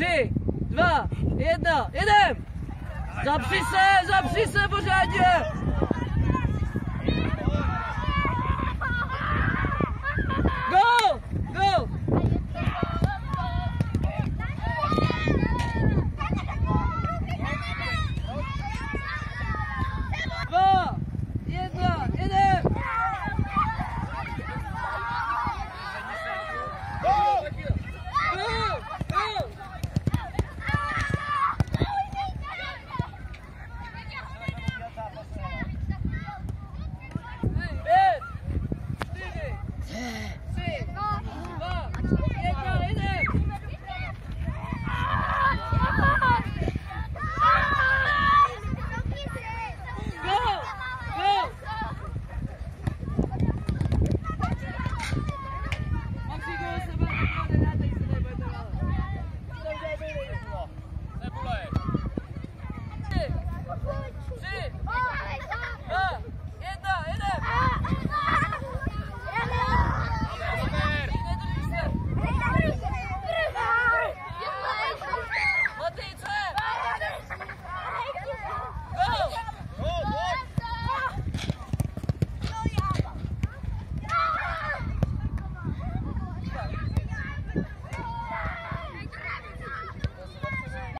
Tři, dva, jedna, jedem! Zapři se, zapři se pořádně!